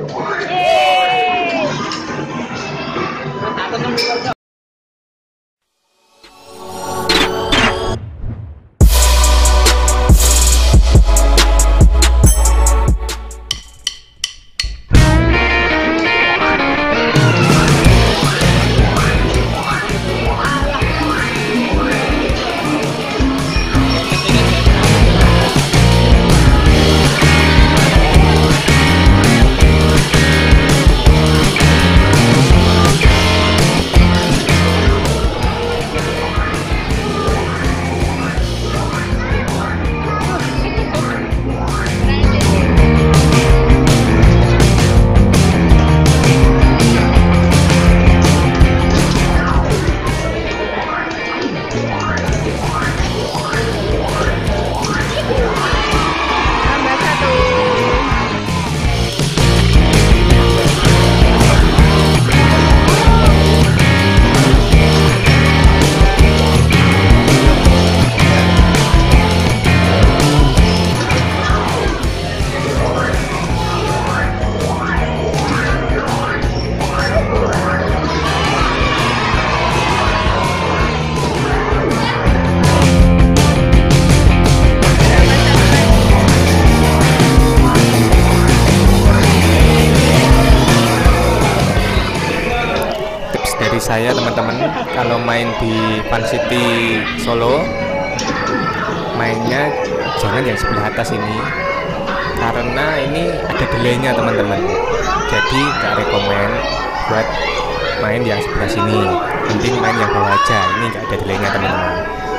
Yay! Matapos ng saya teman-teman kalau main di Fun City Solo mainnya jangan yang sebelah atas ini karena ini ada delaynya teman-teman. Jadi gak rekomen buat main yang sebelah sini. Mending main yang bawah aja ini gak ada delaynya teman-teman